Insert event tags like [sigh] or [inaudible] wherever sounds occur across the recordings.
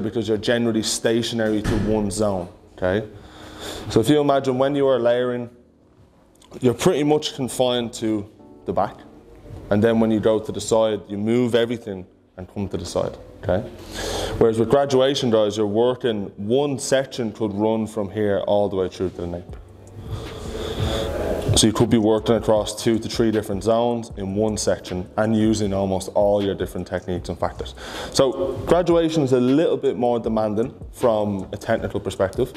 because you're generally stationary to one zone, okay? So if you imagine when you are layering, you're pretty much confined to the back. And then when you go to the side, you move everything and come to the side, okay? Whereas with graduation dryers, you're working, one section could run from here all the way through to the nape. So you could be working across two to three different zones in one section and using almost all your different techniques and factors. So graduation is a little bit more demanding from a technical perspective.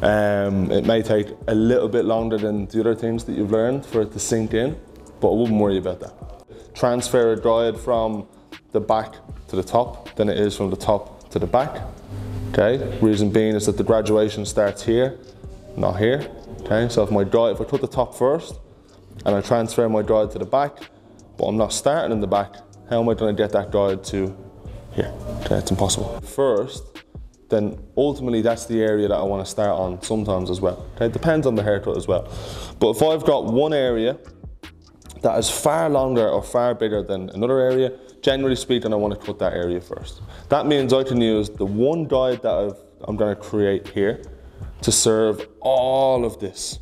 Um, it may take a little bit longer than the other things that you've learned for it to sink in, but I wouldn't worry about that. Transfer a dryad from the back to the top than it is from the top to the back. Okay, reason being is that the graduation starts here, not here. Okay, so if my dryad, if I put the top first and I transfer my dryad to the back, but I'm not starting in the back, how am I going to get that dryad to here? Okay, it's impossible. First, then ultimately that's the area that I want to start on sometimes as well. Okay, it depends on the haircut as well. But if I've got one area that is far longer or far bigger than another area, generally speaking, I want to cut that area first. That means I can use the one dryad that I've, I'm going to create here to serve all of this,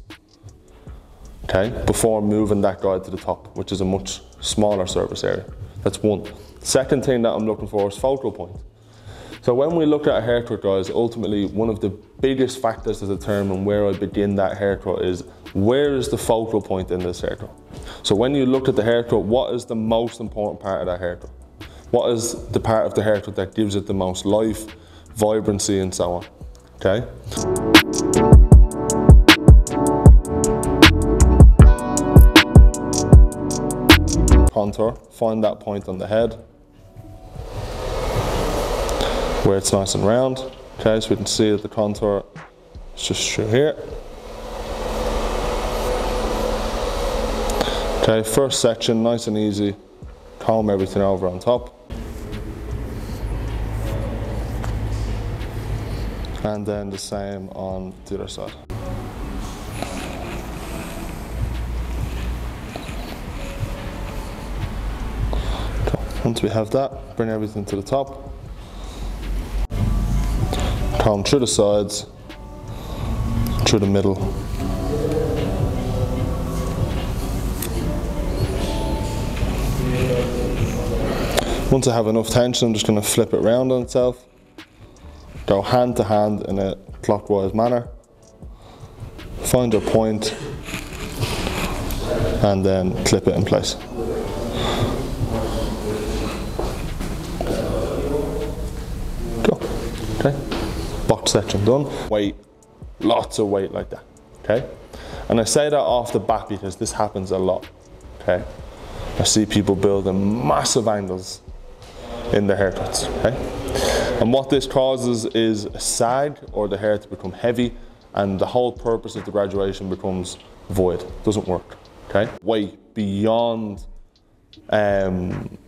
okay, before moving that guide to the top, which is a much smaller surface area. That's one. Second thing that I'm looking for is focal point. So when we look at a haircut, guys, ultimately one of the biggest factors to determine where I begin that haircut is where is the focal point in this haircut? So when you look at the haircut, what is the most important part of that haircut? What is the part of the haircut that gives it the most life, vibrancy, and so on? Okay? Contour, find that point on the head where it's nice and round. Okay, so we can see that the contour is just through here. Okay, first section, nice and easy. Comb everything over on top. And then the same on the other side. Once we have that, bring everything to the top. Comb through the sides, through the middle. Once I have enough tension, I'm just going to flip it around on itself. Go hand to hand in a clockwise manner. Find your point and then clip it in place. Box section done. Weight, lots of weight like that, okay? And I say that off the bat because this happens a lot, okay? I see people building massive angles in their haircuts, okay? And what this causes is a sag or the hair to become heavy and the whole purpose of the graduation becomes void, doesn't work, okay? Weight beyond um,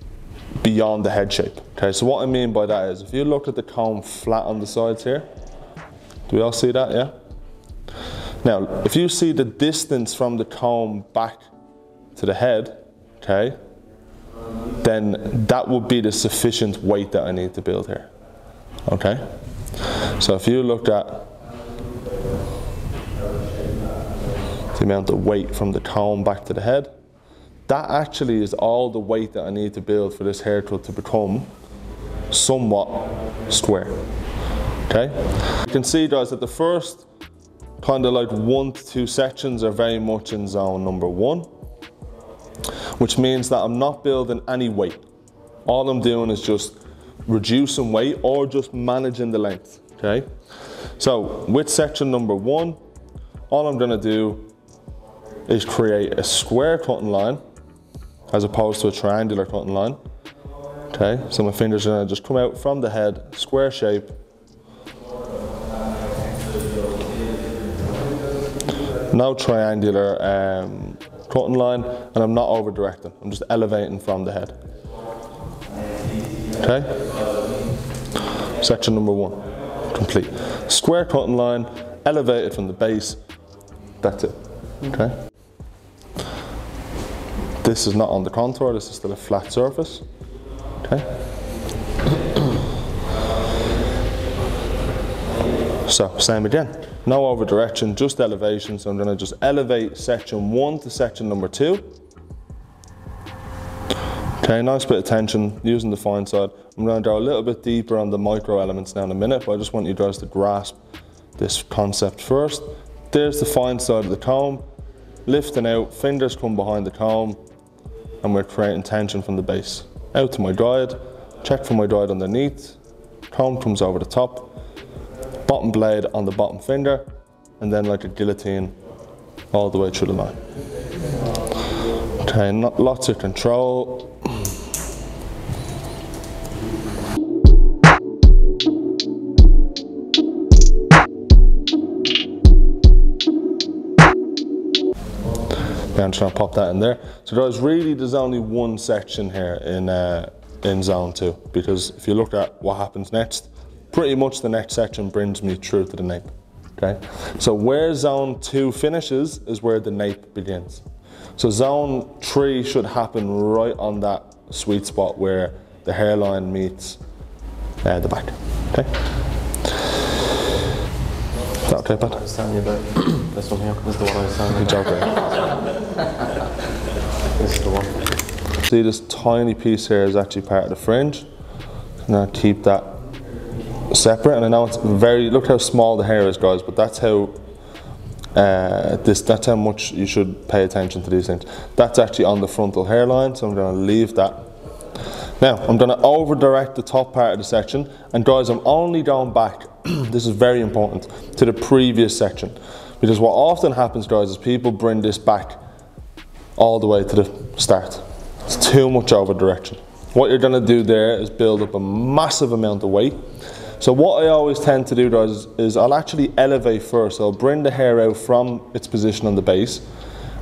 beyond the head shape. Okay, so what I mean by that is if you look at the comb flat on the sides here, do we all see that, yeah? Now, if you see the distance from the comb back to the head, okay, then that would be the sufficient weight that I need to build here, okay? So if you look at the amount of weight from the comb back to the head, that actually is all the weight that I need to build for this haircut to become somewhat square. Okay? You can see guys that the first kind of like one to two sections are very much in zone number one, which means that I'm not building any weight. All I'm doing is just reducing weight or just managing the length, okay? So with section number one, all I'm gonna do is create a square cutting line as opposed to a triangular cutting line. Okay, so my fingers are gonna just come out from the head, square shape. No triangular um, cutting line, and I'm not over directing. I'm just elevating from the head. Okay? Section number one, complete. Square cutting line, elevated from the base. That's it. Okay? This is not on the contour, this is still a flat surface. Okay. [clears throat] So same again, no over direction, just elevation. So I'm gonna just elevate section one to section number two. Okay, nice bit of tension using the fine side. I'm gonna go a little bit deeper on the micro elements now in a minute, but I just want you guys to grasp this concept first. There's the fine side of the comb, lifting out, fingers come behind the comb, and we're creating tension from the base. Out to my guide, check for my guide underneath, comb comes over the top, bottom blade on the bottom finger, and then like a guillotine all the way through the line. Okay, not, lots of control. Trying to pop that in there. So guys, really there's only one section here in, uh, in zone two, because if you look at what happens next, pretty much the next section brings me through to the nape. Okay, so where zone two finishes is where the nape begins. So zone three should happen right on that sweet spot where the hairline meets uh, the back. Okay. That okay, Pat? I was telling you about this one here. This is the one I was telling you Good about. job, Graham. This is the one. See this tiny piece here is actually part of the fringe. Now keep that separate and I know it's very, look how small the hair is guys, but that's how uh, this, that's how much you should pay attention to these things. That's actually on the frontal hairline, so I'm gonna leave that. Now, I'm gonna over direct the top part of the section, and guys, I'm only going back, [clears throat] this is very important, to the previous section. Because what often happens, guys, is people bring this back all the way to the start. It's too much over direction. What you're gonna do there is build up a massive amount of weight. So what I always tend to do guys is, is I'll actually elevate first. I'll bring the hair out from its position on the base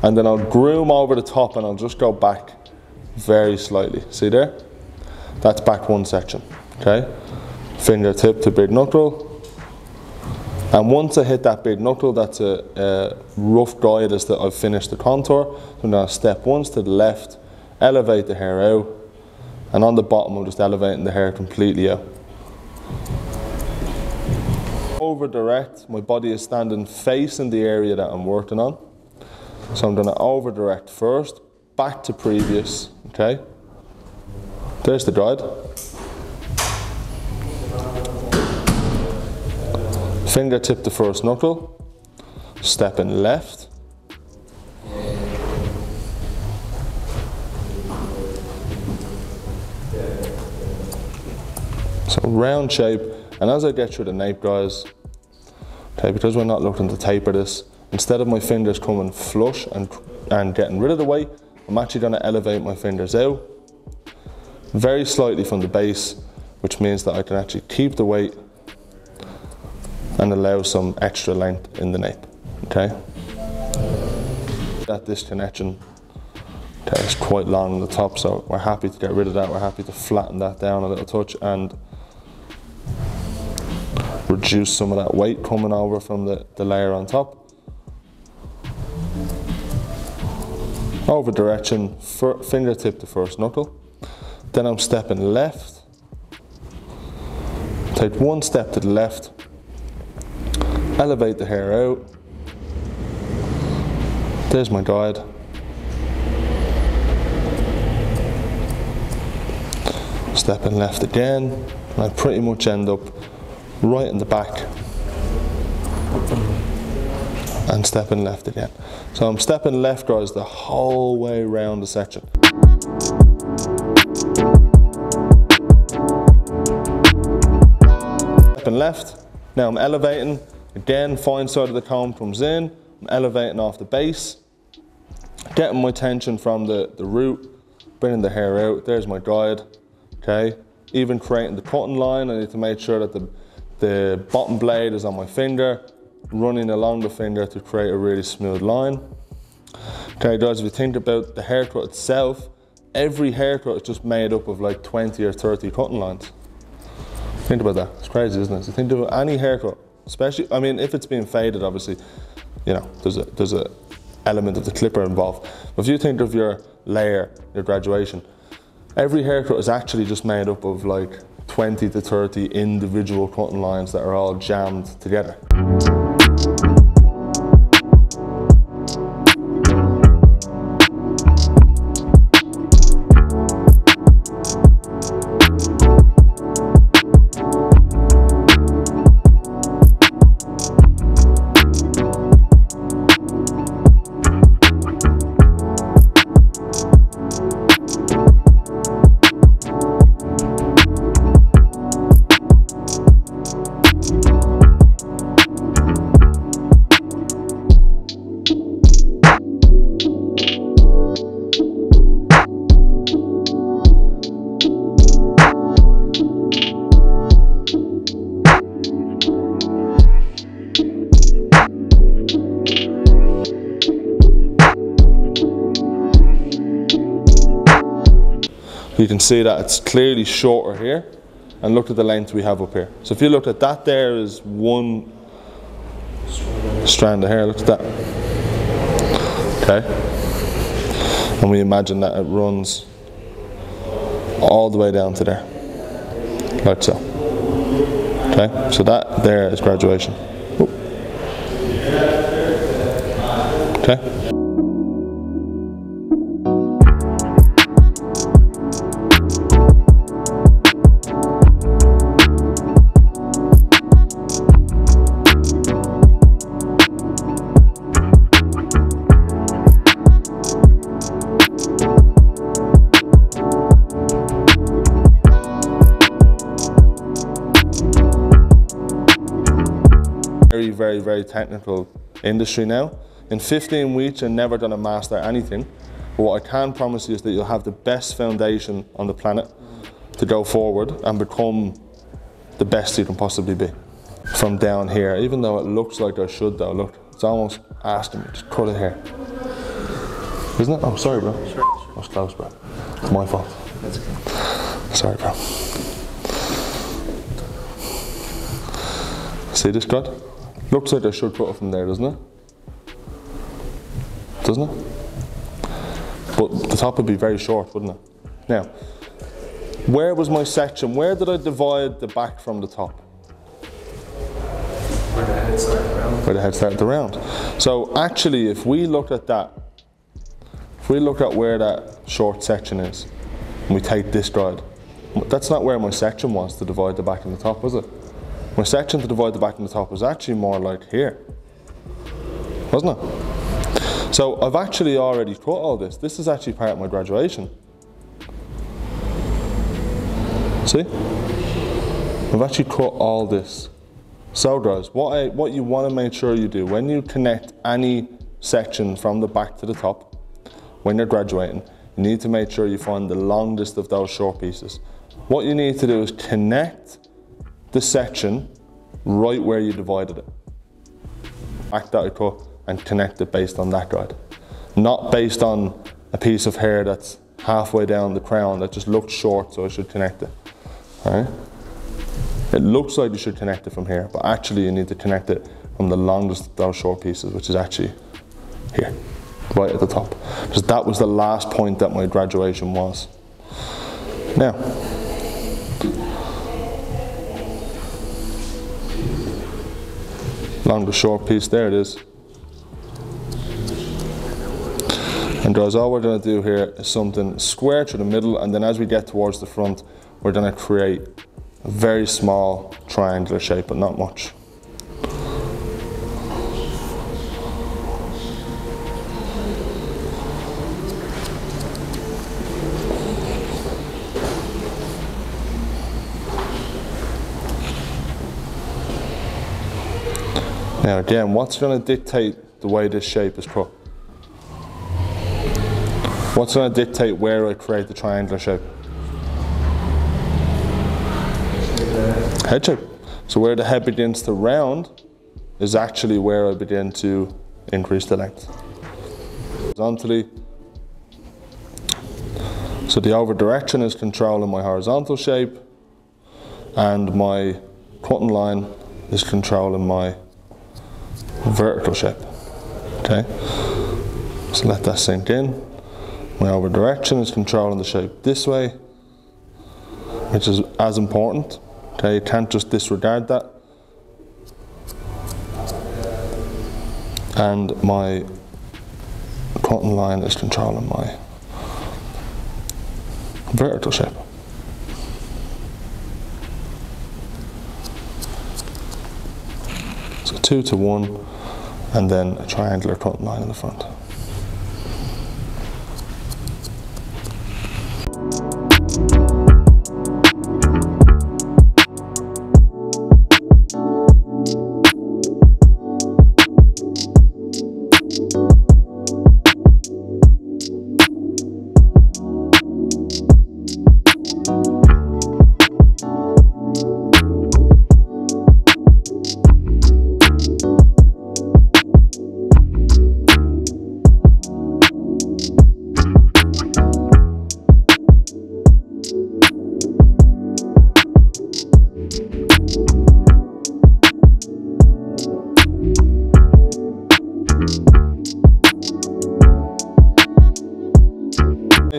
and then I'll groom over the top and I'll just go back very slightly. See there? That's back one section, okay? Fingertip to big knuckle. And once I hit that big knuckle, that's a, a rough guide as that I've finished the contour. So I'm step once to the left, elevate the hair out, and on the bottom I'm just elevating the hair completely out. Over direct, my body is standing facing the area that I'm working on. So I'm gonna over direct first, back to previous, okay? There's the guide. Fingertip to first knuckle, stepping left. So round shape, and as I get through the nape guys, okay, because we're not looking to taper this, instead of my fingers coming flush and, and getting rid of the weight, I'm actually gonna elevate my fingers out, very slightly from the base, which means that I can actually keep the weight and allow some extra length in the nape, okay? That this connection is quite long on the top, so we're happy to get rid of that. We're happy to flatten that down a little touch and reduce some of that weight coming over from the, the layer on top. Over direction, fingertip to first knuckle. Then I'm stepping left. Take one step to the left. Elevate the hair out. There's my guide. Stepping left again. And I pretty much end up right in the back and stepping left again. So I'm stepping left guys the whole way around the section. Stepping left, now I'm elevating, again fine side of the comb comes in, I'm elevating off the base, getting my tension from the, the root, bringing the hair out, there's my guide, okay? Even creating the cutting line, I need to make sure that the, the bottom blade is on my finger, running along the finger to create a really smooth line. Okay guys, if you think about the haircut itself, every haircut is just made up of like 20 or 30 cutting lines. Think about that, it's crazy isn't it? So think about any haircut, especially, I mean if it's being faded obviously, you know, there's a, there's a element of the clipper involved. But if you think of your layer, your graduation, every haircut is actually just made up of like 20 to 30 individual cutting lines that are all jammed together. See that it's clearly shorter here and look at the length we have up here. So if you look at that there is one strand of hair, look at that. Okay. And we imagine that it runs all the way down to there. Like so. Okay, so that there is graduation. Oop. Okay. Very, very, technical industry now. In 15 weeks, you're never going to master anything. But what I can promise you is that you'll have the best foundation on the planet to go forward and become the best you can possibly be. From down here, even though it looks like I should though, look, it's almost asking me, just cut it here. Isn't it? Oh, sorry, bro. Sure, sure. I was close, bro. It's my fault. That's okay. Sorry, bro. See this cut? Looks like I should cut it from there, doesn't it? Doesn't it? But the top would be very short, wouldn't it? Now, where was my section? Where did I divide the back from the top? Where the head started around. Where the head started the round. So actually, if we look at that, if we look at where that short section is, and we take this stride, that's not where my section was to divide the back and the top, was it? My section to divide the back and the top was actually more like here, wasn't it? So I've actually already cut all this. This is actually part of my graduation. See? I've actually cut all this. So guys, what, I, what you want to make sure you do when you connect any section from the back to the top, when you're graduating, you need to make sure you find the longest of those short pieces. What you need to do is connect the section right where you divided it. Back that cut and connect it based on that guide. Not based on a piece of hair that's halfway down the crown that just looked short so I should connect it. Alright? It looks like you should connect it from here, but actually you need to connect it from the longest of those short pieces, which is actually here, right at the top. Because that was the last point that my graduation was. Now, longest short piece, there it is. And guys, all we're going to do here is something square through the middle, and then as we get towards the front, we're going to create a very small triangular shape, but not much. Now again, what's going to dictate the way this shape is cut? What's going to dictate where I create the triangular shape? Head shape. So where the head begins to round is actually where I begin to increase the length. Horizontally. So the over direction is controlling my horizontal shape and my cutting line is controlling my vertical shape. Okay? So let that sink in. My over direction is controlling the shape this way, which is as important. Okay, you can't just disregard that. And my cutting line is controlling my vertical shape. So two to one, and then a triangular cutting line in the front.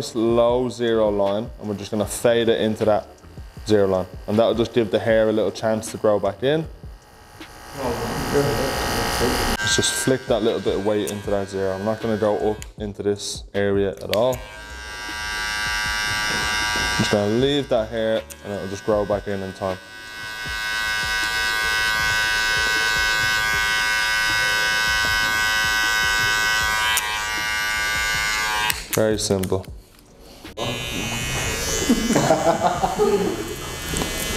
This low zero line, and we're just gonna fade it into that zero line. And that'll just give the hair a little chance to grow back in. Let's just flick that little bit of weight into that zero. I'm not gonna go up into this area at all. I'm just gonna leave that hair and it'll just grow back in in time. Very simple.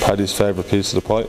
Paddy's favourite piece of the plate.